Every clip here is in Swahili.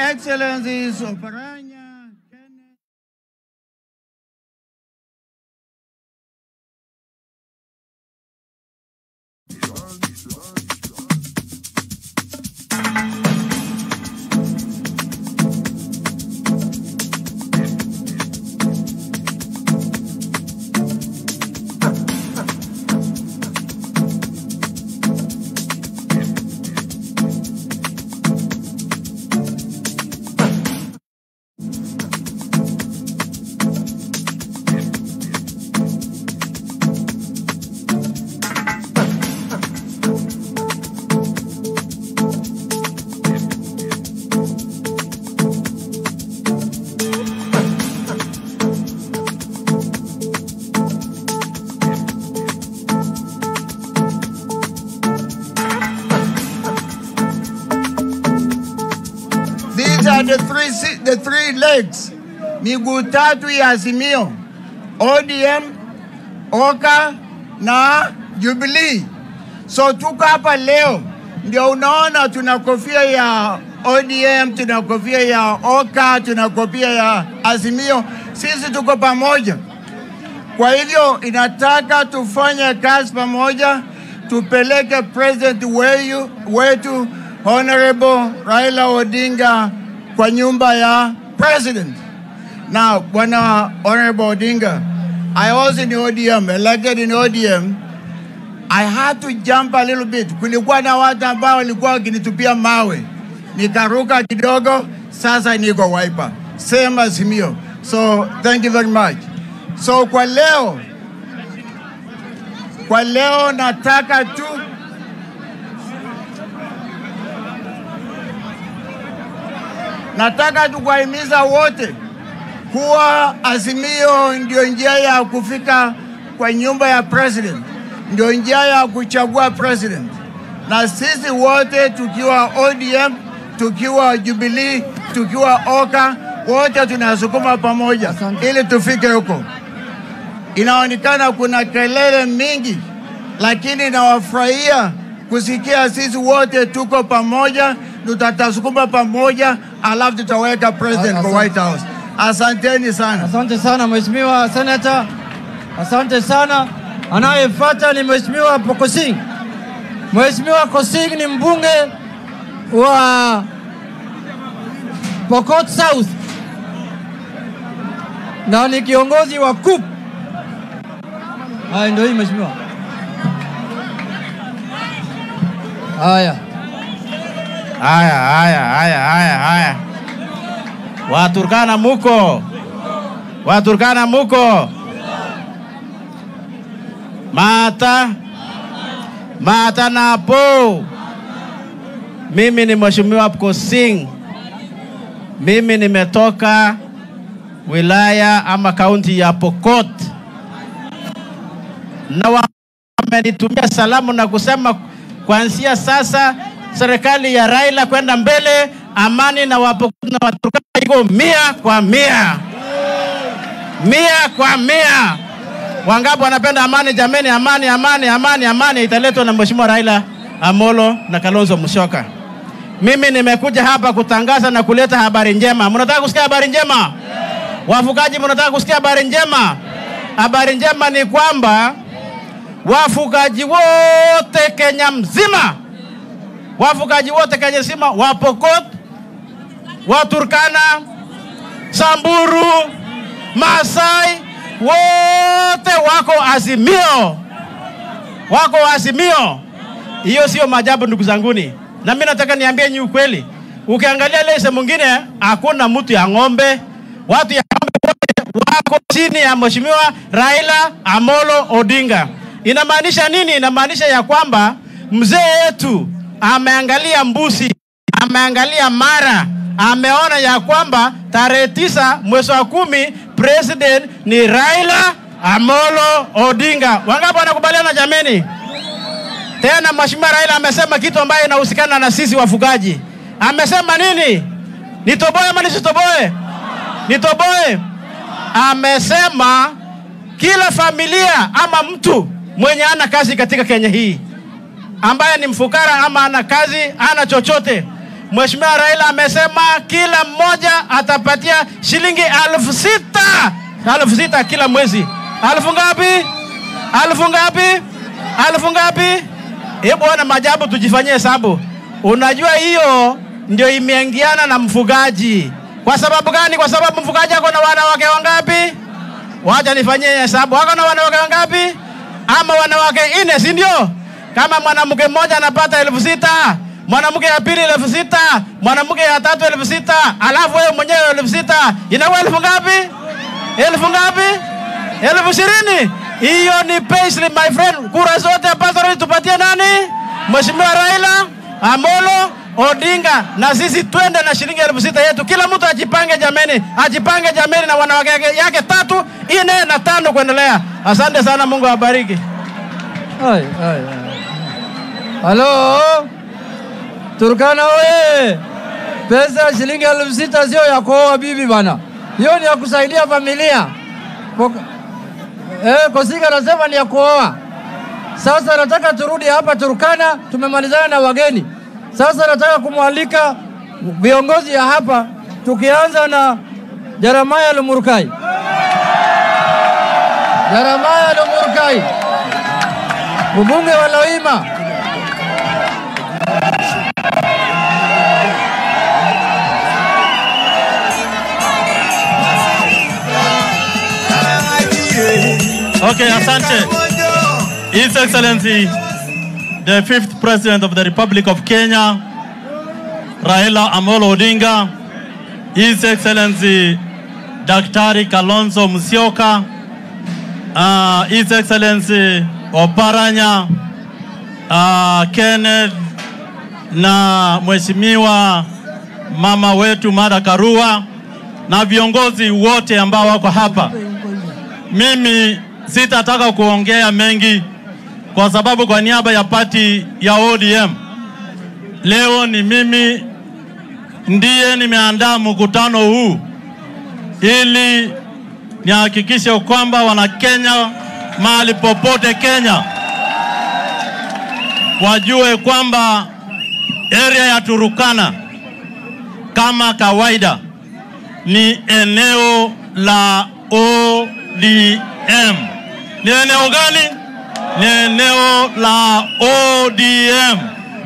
Excellencies Oparanya, Kenneth. Miguu tatu ya Azimio, ODM, OKA na Jubilee. So tuko hapa leo, ndio unaona tuna kofia ya ODM, tuna kofia ya OKA, tuna kofia ya Azimio. Sisi tuko pamoja. Kwa hivyo inataka tufanye kazi pamoja, tupeleke president weyu, wetu Honorable Raila Odinga kwa nyumba ya president. Now, Bwana Honorable Odinga, I was in ODM, elected in ODM. I had to jump a little bit. Kulikuwa na watu ambao walikuwa wakinitupia mawe, nikaruka kidogo, sasa niko Wiper, same Azimio. So thank you very much. So kwa leo, kwa leo nataka tu nataka tu kuwahimiza wote kuwa Azimio ndio njia ya kufika kwa nyumba ya president, ndio njia ya kuchagua president, na sisi wote tukiwa ODM, tukiwa Jubilee, tukiwa OKA, wote tunasukuma pamoja ili tufike huko. Inaonekana kuna kelele mingi, lakini nawafurahia kusikia sisi wote tuko pamoja, tutatasukuma pamoja, alafu tutaweka president kwa White House. Asanteni sana. Asante sana Mheshimiwa Senator, asante sana. Anayefuata ni Mheshimiwa Pokosing. Mheshimiwa Kosing ni mbunge wa Pokot South na ni kiongozi wa KUP. Haya, ndio hii mheshimiwa. Haya, Haya, haya, haya, haya, haya. Waturkana muko, Waturkana muko. Mata, mata napo. Mimi ni Mheshimiwa Kosing. Mimi nimetoka wilaya ama kaunti ya Pokot, na wamenitumia salamu na kusema kuanzia sasa serikali ya Raila kwenda mbele, amani na Wapokot na Waturkana iko mia kwa mia, mia kwa mia. Wangapi wanapenda amani? Jameni, amani, amani, amani, amani italetwa na Mheshimiwa Raila Amolo na Kalonzo Musyoka. Mimi nimekuja hapa kutangaza na kuleta habari njema. Mnataka kusikia habari njema? Wafugaji, mnataka kusikia habari njema? Habari njema ni kwamba wafugaji wote Kenya mzima, wafugaji wote Kenya mzima, Wapokot, Waturkana, Samburu, Masai, wote wako Azimio, wako Azimio. Hiyo sio majabu ndugu zanguni, na mimi nataka niambie nyinyi ukweli. Ukiangalia ile sehemu mwingine hakuna mtu ya ng'ombe, watu ya ng'ombe wote wako chini ya Mheshimiwa Raila Amolo Odinga. Inamaanisha nini? Inamaanisha ya kwamba mzee wetu ameangalia mbusi, ameangalia mara, ameona ya kwamba tarehe tisa mwezi wa kumi president ni Raila Amolo Odinga. Wangapi wanakubaliana jameni? Tena Mheshimiwa Raila amesema kitu ambayo inahusikana na sisi wafugaji. Amesema nini? Nitoboe ama nisitoboe? Nitoboe. Amesema kila familia ama mtu mwenye ana kazi katika Kenya hii ambaye ni mfukara ama ana kazi ana chochote, Mheshimiwa Raila amesema kila mmoja atapatia shilingi elfu sita elfu sita kila mwezi. Elfu ngapi? Elfu ngapi? Elfu ngapi? Hebu ona majabu, tujifanyie hesabu. Unajua hiyo ndio imeingiana na mfugaji. Kwa sababu gani? Kwa sababu mfugaji ako na wanawake wangapi? Wacha nifanyie hesabu. akona na wanawake wangapi? Ama wanawake nne, si ndio? Kama mwanamke mmoja anapata elfu sita mwanamke ya pili elfu sita mwanamke ya tatu elfu sita alafu wewe mwenyewe elfu sita inakuwa elfu ngapi? Elfu ngapi? Elfu ishirini. Hiyo ni payslip my friend. Kura zote ambazo tupatie nani? Mheshimiwa Raila Amolo Odinga, na sisi twende na shilingi elfu sita yetu. Kila mtu ajipange jameni, ajipange jameni, na wanawake yake, tatu ine na tano kuendelea. Asante sana, Mungu awabariki. Halo, Turkana oye! Pesa ya shilingi elfu sita sio ya kuoa bibi bana, hiyo ni ya kusaidia familia. Eh, Kosika anasema ni ya kuoa. Sasa nataka turudi hapa Turkana, tumemalizana na wageni. Sasa nataka kumwalika viongozi ya hapa, tukianza na Jeremiah Lumurkai. Jeremiah Lumurkai, mbunge wa Loima. Okay, asante. His Excellency, the fifth President of the Republic of Kenya, Raila Amolo Odinga, His Excellency, Daktari Kalonzo Musyoka, uh, His Excellency Oparanya, uh, Kenneth na Mheshimiwa mama wetu Mara Karua na viongozi wote ambao wako hapa. Mimi sitataka kuongea mengi kwa sababu kwa niaba ya pati ya ODM leo ni mimi ndiye nimeandaa mkutano huu ili nihakikishe kwamba Wanakenya mahali popote Kenya wajue kwamba area ya Turukana kama kawaida ni eneo la ODM. Ni eneo gani? Ni eneo la ODM.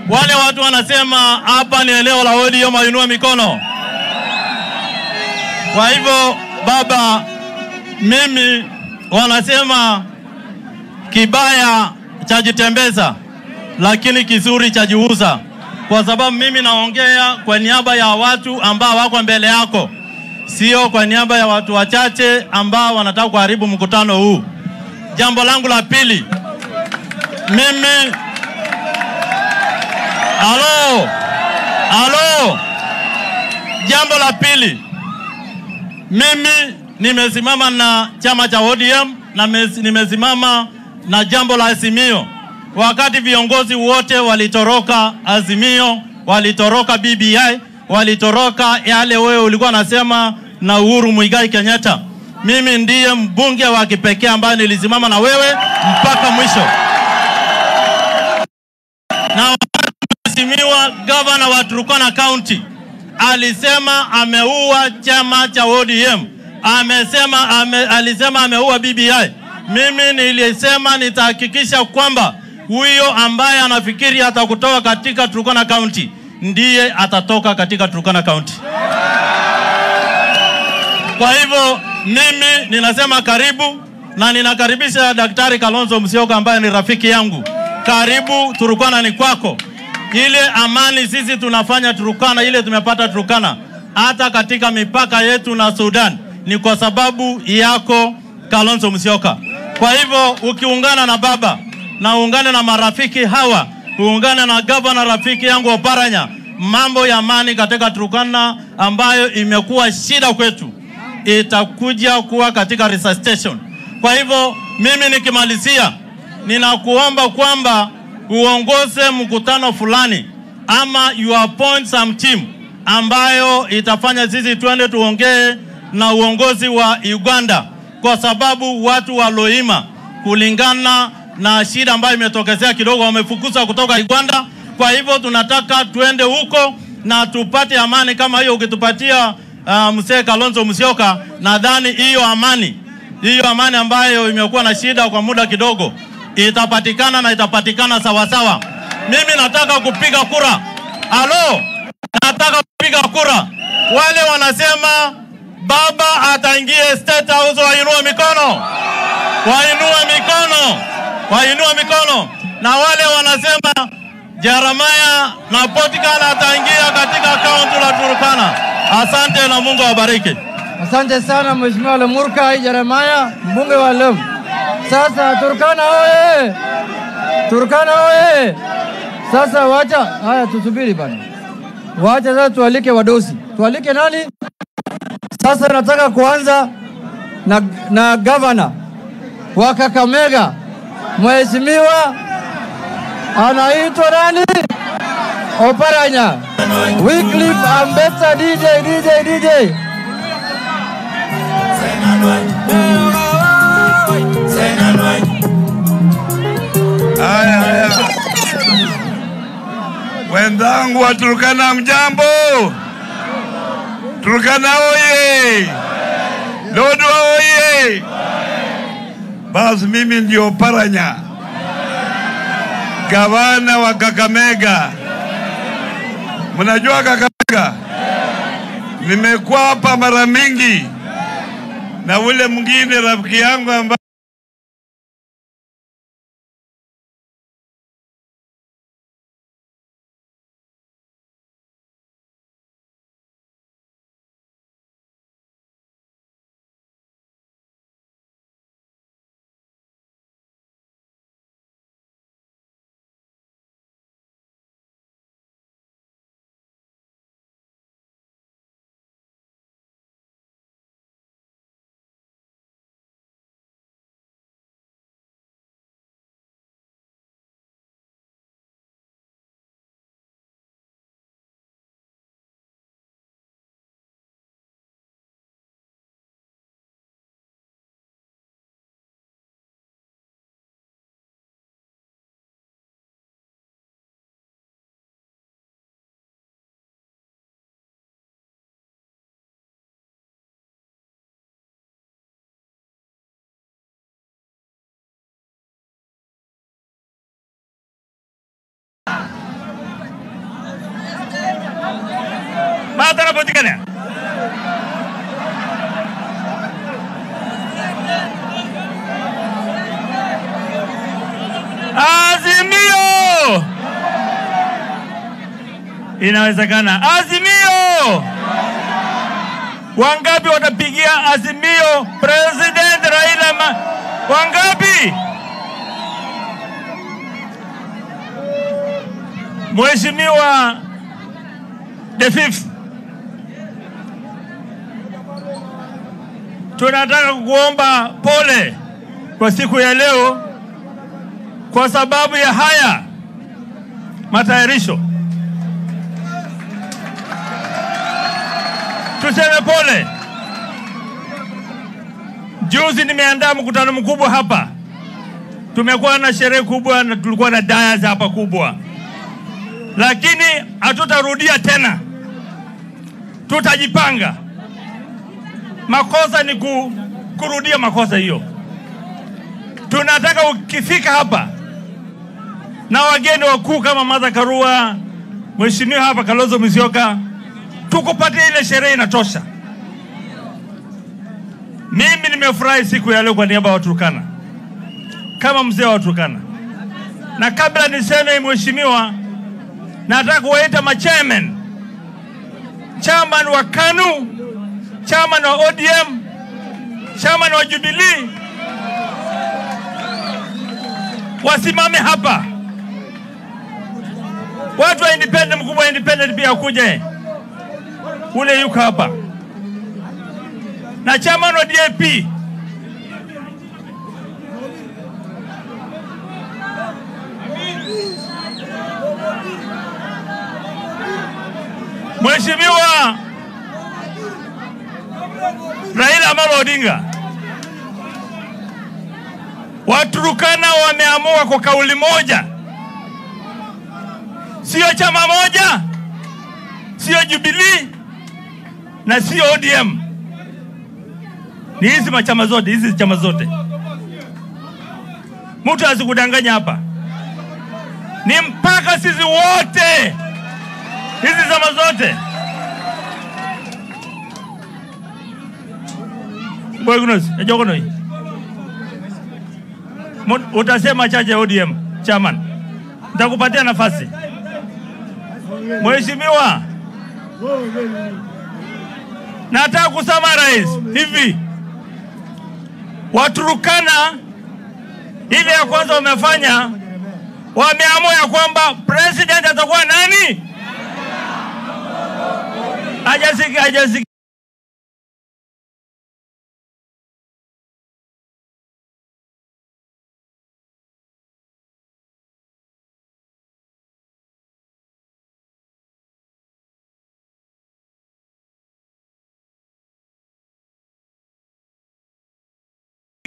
Wale watu wanasema hapa ni eneo la ODM, wainue mikono. Kwa hivyo baba, mimi wanasema kibaya chajitembeza, lakini kizuri chajiuza, kwa sababu mimi naongea kwa niaba ya watu ambao wako mbele yako, sio kwa niaba ya watu wachache ambao wanataka kuharibu mkutano huu. Jambo langu la pili, mimi. Halo. Halo, jambo la pili, mimi nimesimama na chama cha ODM na nimesimama na jambo la Azimio. Wakati viongozi wote walitoroka Azimio, walitoroka BBI, walitoroka yale wewe ulikuwa nasema na Uhuru Muigai Kenyatta, mimi ndiye mbunge wa kipekee ambaye nilisimama na wewe mpaka mwisho na Mheshimiwa gavana wa Turkana County alisema ameua chama cha ODM, amesema ame, alisema ameua BBI. Mimi nilisema nitahakikisha kwamba huyo ambaye anafikiri atakutoa katika Turkana County ndiye atatoka katika Turkana County. Kwa hivyo mimi ninasema karibu na ninakaribisha Daktari Kalonzo Musyoka ambaye ni rafiki yangu. Karibu Turukana ni kwako. Ile amani sisi tunafanya Turukana, ile tumepata Turukana, hata katika mipaka yetu na Sudan ni kwa sababu yako Kalonzo Musyoka. Kwa hivyo ukiungana na baba na uungane na marafiki hawa, uungane na gavana rafiki yangu Oparanya, mambo ya amani katika Turukana ambayo imekuwa shida kwetu itakuja kuwa katika resuscitation. Kwa hivyo mimi nikimalizia, ninakuomba kwamba uongoze mkutano fulani ama you appoint some team ambayo itafanya sisi twende tuongee na uongozi wa Uganda, kwa sababu watu wa Loima kulingana na shida ambayo imetokezea kidogo, wamefukuza kutoka Uganda. Kwa hivyo tunataka tuende huko na tupate amani kama hiyo. Ukitupatia uh, mzee Kalonzo Musyoka, nadhani hiyo amani hiyo amani ambayo imekuwa na shida kwa muda kidogo itapatikana na itapatikana sawasawa. Mimi nataka kupiga kura. alo, nataka kupiga kura. Wale wanasema baba ataingie State House, wainue mikono, wainue mikono, wainue mikono. Na wale wanasema Jeremiah na Potical ataingia katika kaunti la Turkana. Asante na Mungu awabariki. Asante sana Mheshimiwa Lemurka Jeremaya, mbunge wa Lem. Sasa Turkana oye! Turkana oye! Sasa wacha haya, tusubiri bana, wacha sasa tualike wadosi. Tualike nani? Sasa nataka kuanza na, na gavana wa Kakamega, Mheshimiwa anaitwa nani? Oparanya Wycliffe Ambesa DJ DJ DJ. Wenzangu wa Turkana, mjambo? Turkana oye! Lodwa oye! Basi mimi ndio Paranya, gavana wa Kakamega. Mnajua Kakamega, nimekuwa hapa mara mingi na ule mwingine rafiki yangu ambaye Mata napatikana. Azimio! Inawezekana. Azimio! Wangapi watapigia Azimio President Raila ma... Wangapi? Mheshimiwa the fifth. Tunataka kuomba pole kwa siku ya leo kwa sababu ya haya matayarisho. Tuseme pole. Juzi nimeandaa mkutano mkubwa hapa, tumekuwa na sherehe kubwa na tulikuwa na dayas hapa kubwa, lakini hatutarudia tena tutajipanga. Makosa ni ku, kurudia makosa hiyo. Tunataka ukifika hapa na wageni wakuu kama Martha Karua, mheshimiwa hapa Kalonzo Musyoka, tukupatie ile sherehe inatosha. Mimi nimefurahi siku ya leo kwa niaba ya Waturkana kama mzee wa Waturkana, na kabla niseme mheshimiwa, nataka kuwaita machairman chairman wa KANU, chairman wa ODM, chairman wa Jubilee. Wasimame hapa. Watu wa independent, mkubwa wa independent pia akuje, ule yuko hapa. Na chama wa DAP Mheshimiwa Raila Amolo Odinga, Waturukana wameamua kwa kauli moja, sio chama moja, sio Jubilee na sio ODM, ni hizi machama zote, hizi chama zote. Mtu azikudanganya hapa, ni mpaka sisi wote, hizi chama zote. Utasema chache ODM chairman, nitakupatia nafasi. Mheshimiwa, nataka kusummarize hivi, Waturukana ile ya kwanza wamefanya, wameamua ya kwamba president atakuwa nani? Hajasikia, hajasikia.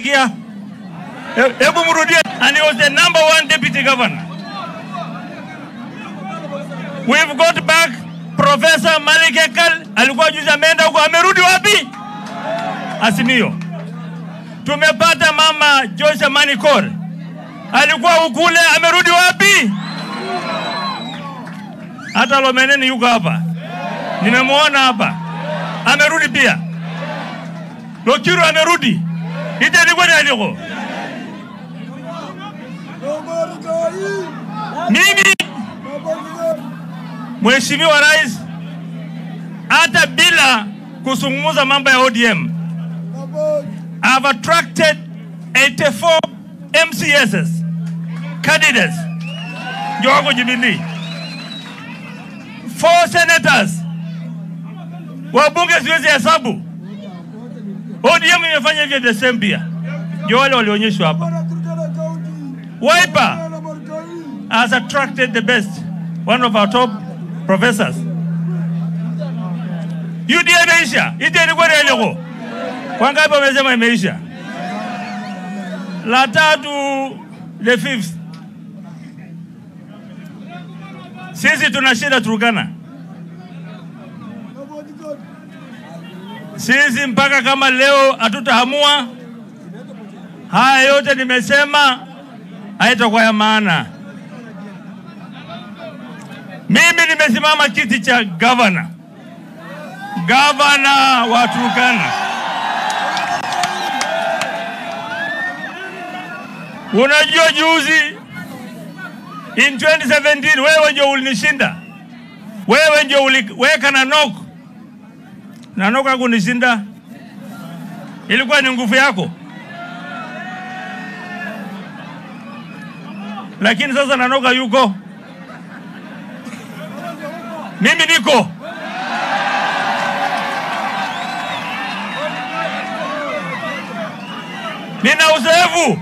Sikia. He- Hebu mrudie. And he was the number one deputy governor. We've got back Professor Malik Ekal alikuwa juzi ameenda huko, amerudi wapi? Azimio. Tumepata mama Joyce manikor alikuwa ukule, amerudi wapi? Hata Lomeneni yuko hapa, nimemwona hapa, amerudi pia. Lokiru amerudi, ite ilikuwa ni aliko mimi Mheshimiwa Rais, hata bila kuzungumza mambo ya ODM, I've attracted 84 MCSs candidates. Four senators, wabunge siwezi hesabu. ODM imefanya hivyo the same pia, ndio wale walionyeshwa hapa. Wiper has attracted the best, one of our top professors. UDA imeisha, ite ilikuwa ni iliko. Wangapi wamesema imeisha? La tatu, the fifth. Sisi tuna shida Turkana. Sisi mpaka kama leo hatutahamua haya yote nimesema, haitakuwa ya maana. Mimi nimesimama kiti cha gavana, gavana wa Turkana. Unajua juzi in 2017 wewe ndio ulinishinda, wewe ndio uliweka Nanok. Nanok kunishinda? ilikuwa ni nguvu yako, lakini sasa Nanoka yuko. Mimi niko. Nina uzoefu,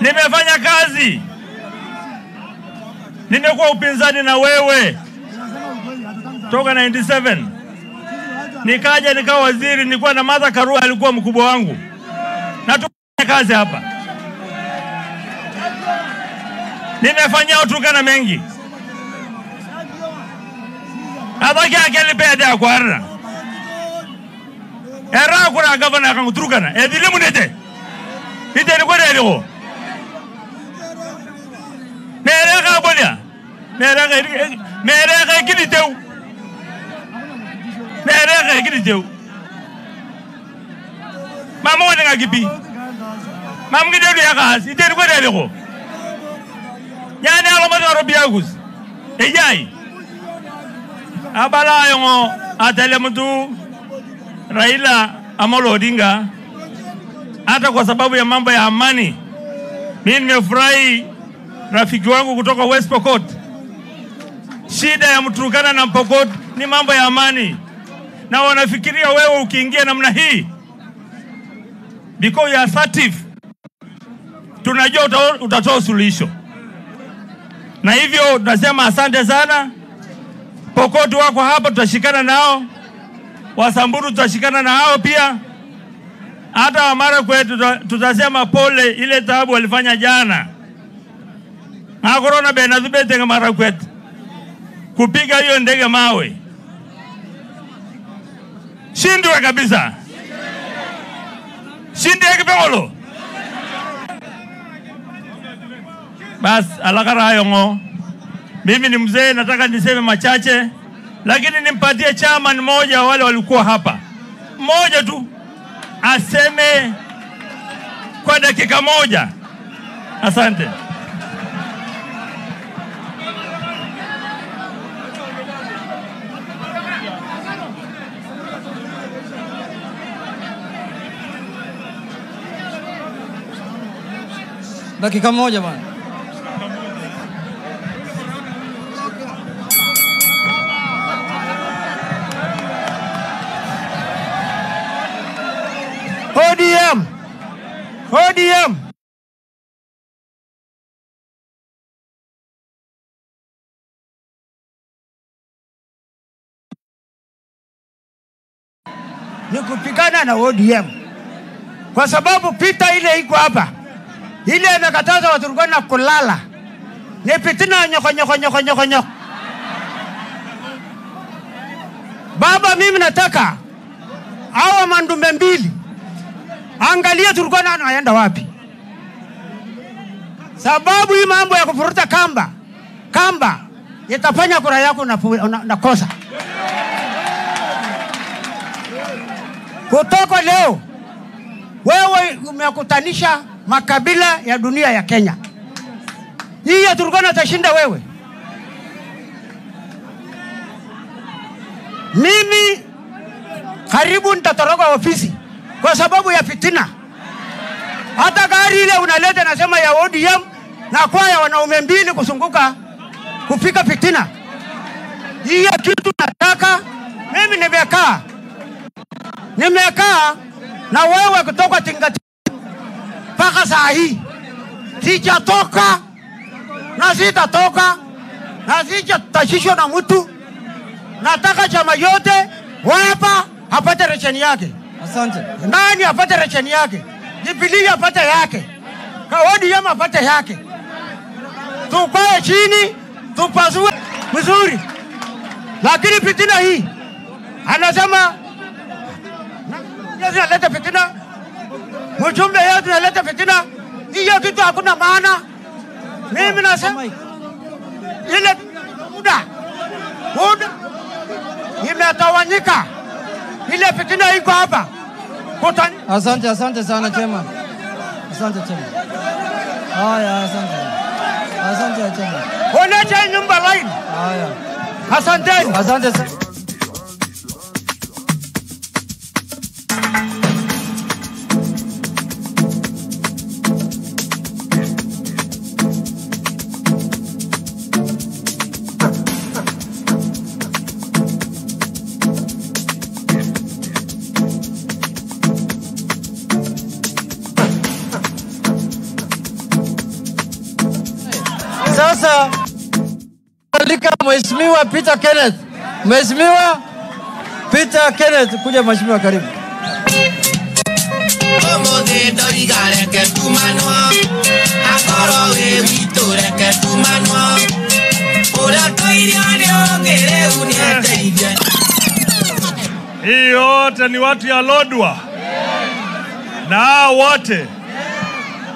nimefanya kazi, nimekuwa upinzani na wewe. Toka 97 nikaja nikawa waziri, nilikuwa na Martha Karua, alikuwa mkubwa wangu. Na tufanye kazi hapa. Nimefanyia Turkana mengi? Athaki ake kwa arna era kura gavana kan turkana. Ethili nite? Iteni kwere eliko mereka bolia mereka mereka kiditeu mereka kiditeu mama wone ngakipi mam gidedu yakas iteni nyani eliko yani alomati arobiagus ejai abala yongo atele mtu Raila Amolo hata kwa sababu ya mambo ya amani. Mimi nimefurahi rafiki wangu kutoka West Pokot. Shida ya Mturukana na Pokot ni mambo ya amani, na wanafikiria wewe ukiingia namna hii because you are assertive, tunajua uta- utatoa suluhisho, na hivyo tunasema asante sana. Pokoti wako hapa, tutashikana nao. Wasamburu tutashikana na hao pia. Hata Wamara kwetu tutasema pole ile taabu walifanya jana. na korona zubete mara kwetu. kupiga hiyo ndege mawe. Shindwe kabisa, shindi kipengolo Bas, alakara hayo ng'o. Mimi ni mzee, nataka niseme machache, lakini nimpatie chairman mmoja moja wale walikuwa hapa, mmoja tu aseme kwa dakika moja. Asante. Dakika moja bwana. ODM, ODM. Ni kupigana na ODM kwa sababu pita ile iko hapa, ile imekataza Waturkana kulala, ni fitina nyoko nyoko nyoko nyoko nyoko. Baba, mimi nataka hawa mandume mbili. Angalia Turkana anaenda wapi, sababu hii mambo ya kufuruta kamba kamba itafanya kura yako nakosa na, na kutoka leo wewe umekutanisha makabila ya dunia ya Kenya. Hii ya Turkana itashinda wewe. Mimi karibu nitatoroka ofisi kwa sababu ya fitina. Hata gari ile unaleta nasema ya ODM na kwa ya wanaume mbili kuzunguka kupika fitina. Hiyo kitu nataka mimi nimekaa nimekaa na wewe kutoka Tingati mpaka saa hii. Sijatoka. Na sitatoka. Na sijatashishwa na mtu. Nataka chama yote wapa apate resheni yake, Asante. nani apate resheni yake, Jubilee apate yake, ODM apate yake. Tukae chini tupasue vizuri, lakini fitina hii. Anasema Yesu analeta fitina, mjumbe yetu tunaleta fitina. Hiyo kitu hakuna maana. Mimi nasema ile muda muda imetawanyika, ile fitina iko hapa kutani Asante, asante sana chema. Asante chema. Haya, asante. Asante chema. Onacha nyumba line. Haya. asante, Asante sana. Sasa alika Mheshimiwa Peter Kenneth. Mheshimiwa Peter Kenneth, kuja mheshimiwa, karibu. Nĩ ateithie Hii yote ni watu ya Lodwa na wote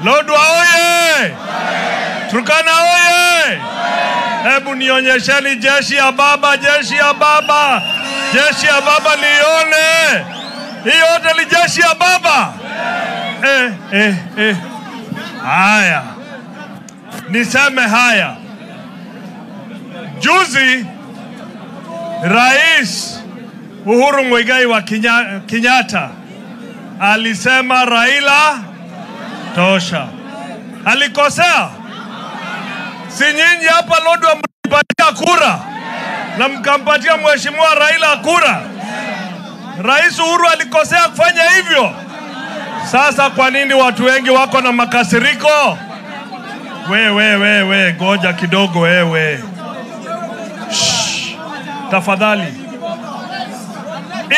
Lodwa oye! Turkana oye! Hebu nionyesheni jeshi ya baba, jeshi ya baba, jeshi ya baba nione. Hii yote ni jeshi ya baba. Eh, eh, eh. Haya, niseme haya. Juzi rais Uhuru mwigai wa Kenya, Kenyatta alisema Raila tosha. Alikosea? Si nyinyi hapa Lodwar mlipatia kura na mkampatia mheshimiwa Raila kura? Rais Uhuru alikosea kufanya hivyo? Sasa kwa nini watu wengi wako na makasiriko? Wewe wewe we, goja kidogo wewe. Tafadhali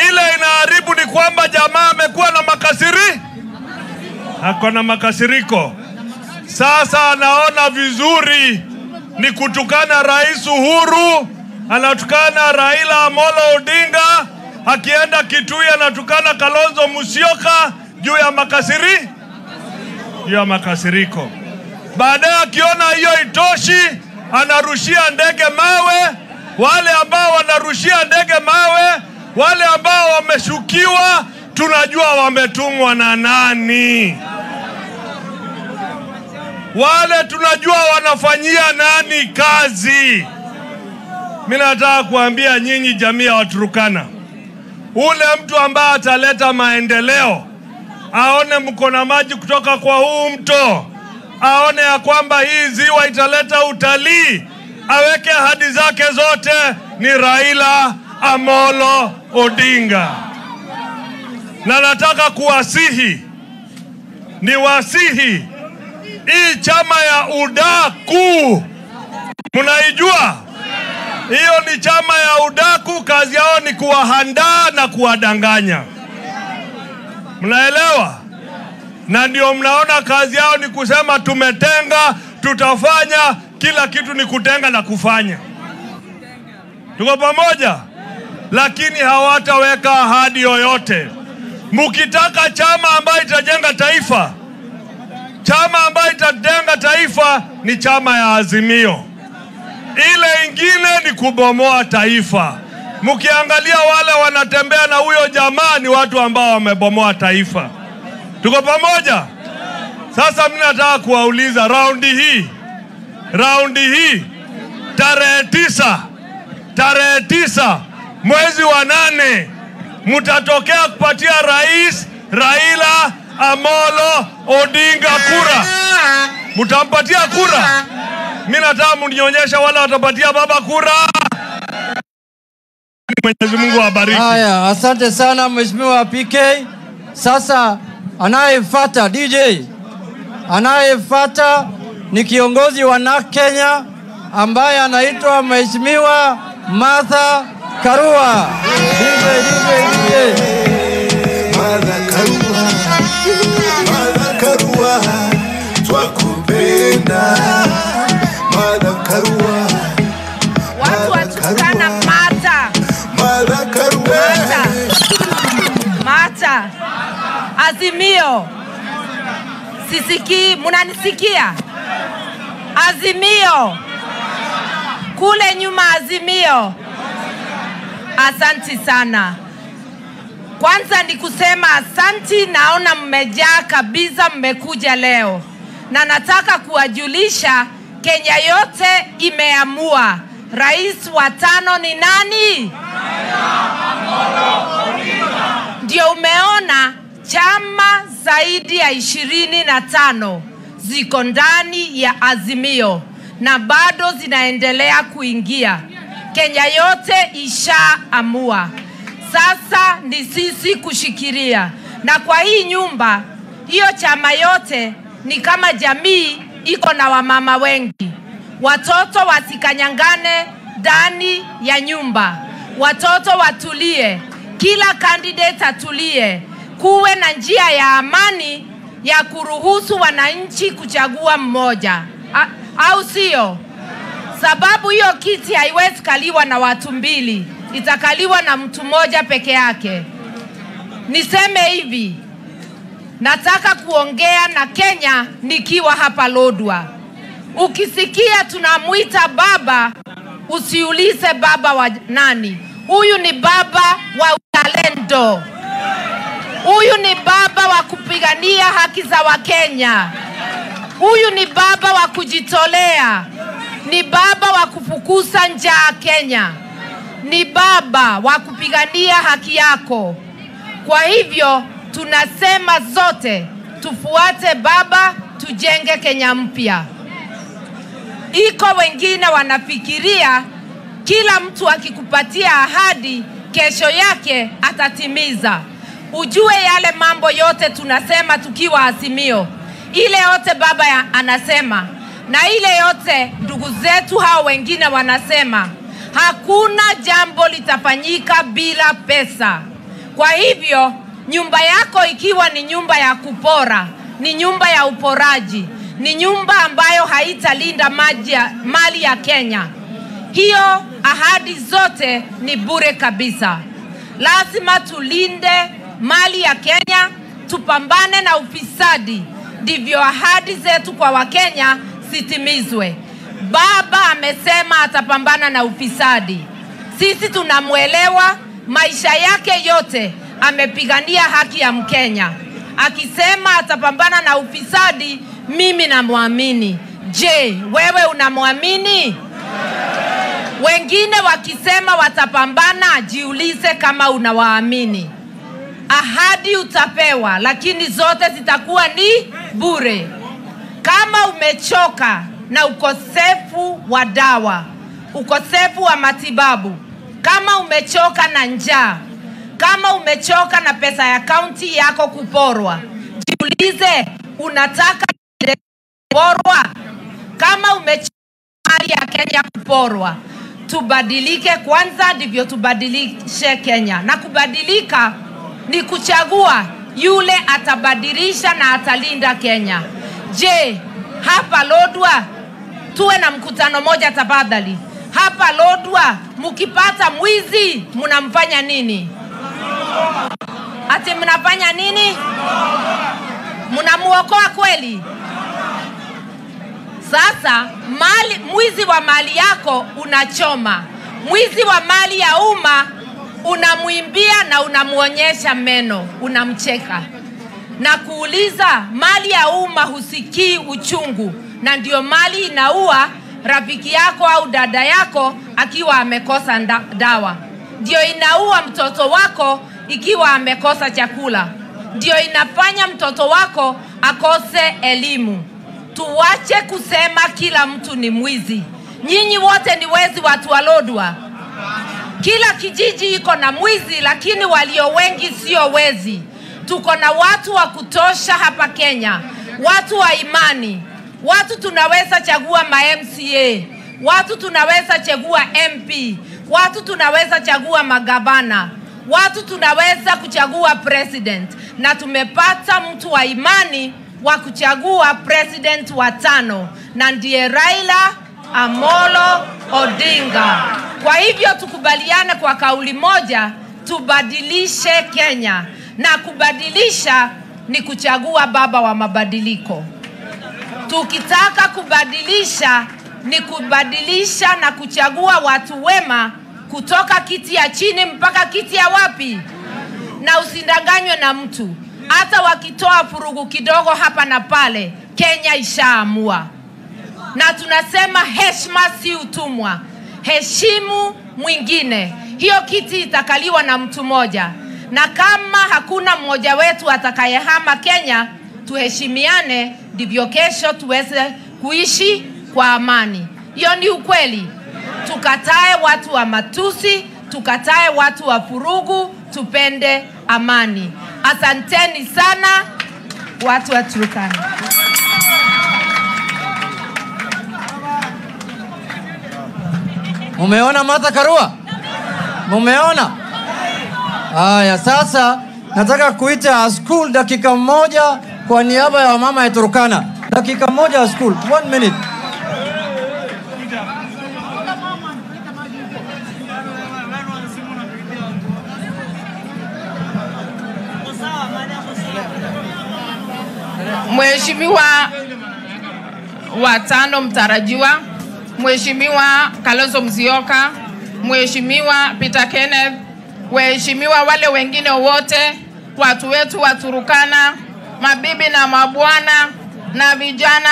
ile inaharibu ni kwamba jamaa amekuwa na makasiri, ako na makasiriko. Sasa anaona vizuri ni kutukana Rais Uhuru anatukana Raila Amolo Odinga, akienda Kitui anatukana Kalonzo Musyoka juu ya makasiri juu ya makasiriko. Baadaye akiona hiyo itoshi, anarushia ndege mawe. Wale ambao wanarushia ndege mawe, wale ambao wameshukiwa, tunajua wametumwa na nani. Wale tunajua wanafanyia nani kazi. Mi nataka kuambia nyinyi jamii ya Waturukana, ule mtu ambaye ataleta maendeleo, aone mko na maji kutoka kwa huu mto, aone ya kwamba hii ziwa italeta utalii, aweke ahadi zake zote, ni Raila Amolo Odinga. Na nataka kuwasihi, ni wasihi hii chama ya udaku, mnaijua? Hiyo ni chama ya udaku, kazi yao ni kuwahandaa na kuwadanganya. Mnaelewa? Na ndio mnaona kazi yao ni kusema tumetenga, tutafanya kila kitu, ni kutenga na kufanya. Tuko pamoja, lakini hawataweka ahadi yoyote. Mkitaka chama ambayo itajenga taifa, chama ambayo itajenga taifa ni chama ya Azimio ile ingine ni kubomoa taifa. Mkiangalia wale wanatembea na huyo jamaa ni watu ambao wamebomoa taifa. Tuko pamoja? Sasa mimi nataka kuwauliza raundi hii, raundi hii tarehe tisa, tarehe tisa mwezi wa nane mtatokea kupatia rais Raila Amolo Odinga kura, mtampatia kura? Mi nataka mnionyesha wala watapatia baba kura. Mwenyezi Mungu awabariki. Haya, asante sana Mheshimiwa PK. Sasa anayefuata DJ, anayefuata ni kiongozi wa NARC Kenya ambaye anaitwa Mheshimiwa Martha Karua. DJ, DJ, DJ. Martha twakupenda Martha Karua, Watu watukana Mata, Karua, Mata, Mata, Azimio. Sisikii, munanisikia? Azimio kule nyuma, Azimio. Asanti sana. Kwanza ni kusema asanti, naona mmejaa kabisa, mmekuja leo, na nataka kuwajulisha Kenya yote imeamua rais wa tano ni nani. Ndio umeona chama zaidi ya ishirini na tano ziko ndani ya Azimio na bado zinaendelea kuingia. Kenya yote ishaamua. Sasa ni sisi kushikilia, na kwa hii nyumba hiyo chama yote ni kama jamii iko na wamama wengi. Watoto wasikanyangane ndani ya nyumba, watoto watulie, kila candidate atulie, kuwe na njia ya amani ya kuruhusu wananchi kuchagua mmoja, A, au sio? sababu hiyo kiti haiwezi kaliwa na watu mbili, itakaliwa na mtu mmoja peke yake. Niseme hivi, nataka kuongea na Kenya nikiwa hapa Lodwa. Ukisikia tunamwita baba, usiulize baba wa nani. Huyu ni baba wa uzalendo. Huyu ni baba wa kupigania haki za Wakenya. Huyu ni baba wa kujitolea, ni baba wa kufukuza njaa Kenya, ni baba wa kupigania haki yako. Kwa hivyo tunasema zote tufuate baba, tujenge Kenya mpya. Iko wengine wanafikiria kila mtu akikupatia ahadi, kesho yake atatimiza. Ujue yale mambo yote tunasema tukiwa Azimio, ile yote baba ya, anasema na ile yote ndugu zetu hao wengine wanasema, hakuna jambo litafanyika bila pesa. Kwa hivyo nyumba yako ikiwa ni nyumba ya kupora, ni nyumba ya uporaji, ni nyumba ambayo haitalinda mali ya Kenya, hiyo ahadi zote ni bure kabisa. Lazima tulinde mali ya Kenya, tupambane na ufisadi, ndivyo ahadi zetu kwa Wakenya zitimizwe. Baba amesema atapambana na ufisadi, sisi tunamwelewa. Maisha yake yote amepigania haki ya Mkenya, akisema atapambana na ufisadi, mimi namwamini. Je, wewe unamwamini? Wengine wakisema watapambana, jiulize kama unawaamini. Ahadi utapewa, lakini zote zitakuwa ni bure. Kama umechoka na ukosefu wa dawa, ukosefu wa matibabu, kama umechoka na njaa, kama umechoka na pesa ya kaunti yako kuporwa, jiulize unataka kuporwa? Kama umechoka ya Kenya kuporwa, tubadilike kwanza, ndivyo tubadilishe Kenya. Na kubadilika ni kuchagua yule atabadilisha na atalinda Kenya. Je, hapa Lodwa tuwe na mkutano moja tafadhali. Hapa Lodwa mkipata mwizi mnamfanya nini? Ati mnafanya nini? Mnamuokoa kweli? Sasa mali, mwizi wa mali yako unachoma, mwizi wa mali ya umma unamwimbia na unamwonyesha meno, unamcheka na kuuliza. Mali ya umma husikii uchungu, na ndio mali inaua rafiki yako au dada yako akiwa amekosa dawa, ndio inaua mtoto wako ikiwa amekosa chakula, ndio inafanya mtoto wako akose elimu. Tuwache kusema kila mtu ni mwizi. Nyinyi wote ni wezi, watu wa Lodwar. Kila kijiji iko na mwizi, lakini walio wengi sio wezi. Tuko na watu wa kutosha hapa Kenya, watu wa imani, watu tunaweza chagua ma MCA, watu tunaweza chagua MP, watu tunaweza chagua magavana, watu tunaweza kuchagua president, na tumepata mtu wa imani wa kuchagua president wa tano, na ndiye Raila Amolo Odinga. Kwa hivyo tukubaliane kwa kauli moja, tubadilishe Kenya, na kubadilisha ni kuchagua baba wa mabadiliko. Tukitaka kubadilisha ni kubadilisha na kuchagua watu wema kutoka kiti ya chini mpaka kiti ya wapi, na usindanganywe na mtu. Hata wakitoa furugu kidogo hapa na pale, Kenya ishaamua na tunasema heshima si utumwa. Heshimu mwingine. Hiyo kiti itakaliwa na mtu mmoja, na kama hakuna mmoja wetu atakayehama Kenya, tuheshimiane, ndivyo kesho tuweze kuishi kwa amani. Hiyo ni ukweli. Tukatae watu wa matusi, tukatae watu wa furugu, tupende amani. Asanteni sana watu wa Turkana. Mumeona Martha Karua? Mumeona? Haya, sasa nataka kuita school dakika moja kwa niaba ya mama ya Turkana. Dakika moja school. One minute. Mheshimiwa watano mtarajiwa, Mheshimiwa Kalonzo Musyoka, Mheshimiwa Peter Kenneth, waheshimiwa wale wengine wote, watu wetu wa Turukana, mabibi na mabwana na vijana,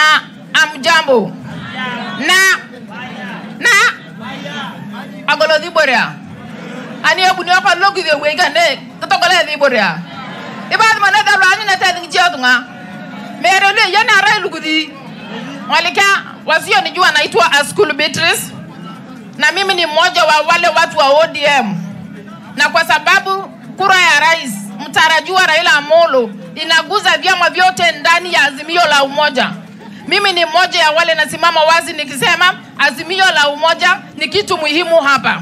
amjambo. Na na agolo dhiboria ani ebuni oko logidhe weigane totokole dhiboria ibadhi manadha lwani natadhi nchiodhunga mere le yana rai lugudhi walika wasionijua naitwa Askul Beatrice. Na mimi ni mmoja wa wale watu wa ODM, na kwa sababu kura ya rais mtarajiwa Raila Amolo inaguza vyama vyote ndani ya Azimio la Umoja, mimi ni mmoja ya wale nasimama wazi nikisema Azimio la Umoja ni kitu muhimu hapa.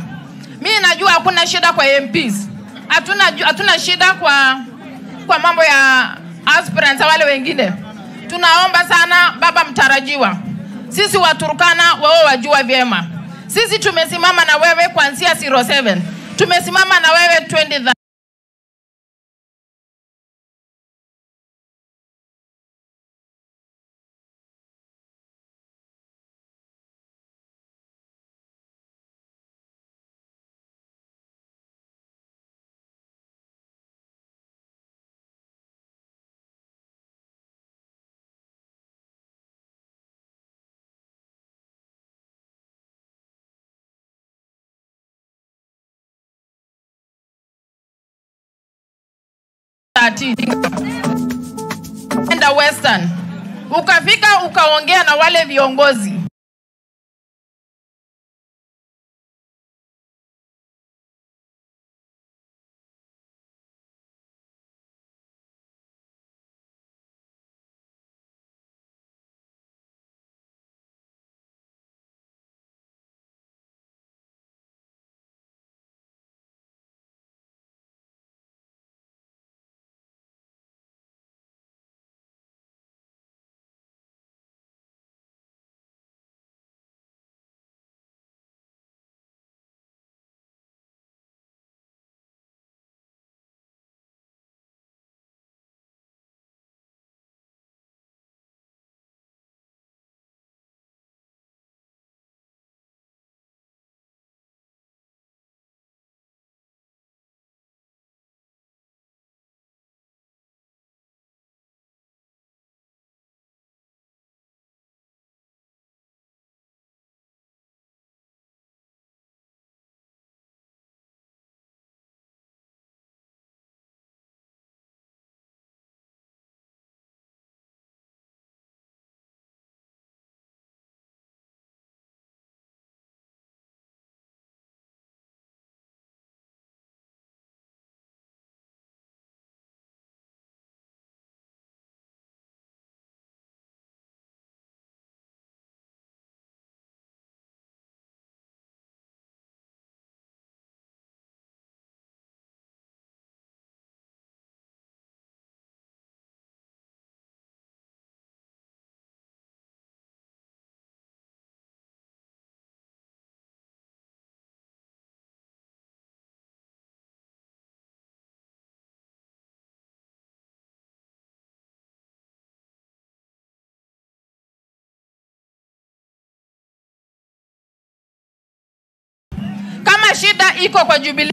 Mimi najua hakuna shida kwa MPs, hatuna hatuna shida kwa kwa mambo ya aspirants wale wengine. Tunaomba sana baba mtarajiwa, sisi Waturkana wao wajua vyema, Sisi tumesimama na wewe kuanzia 07. Tumesimama na wewe 20 enda Western, ukafika ukaongea na wale viongozi shida iko kwa Jubilee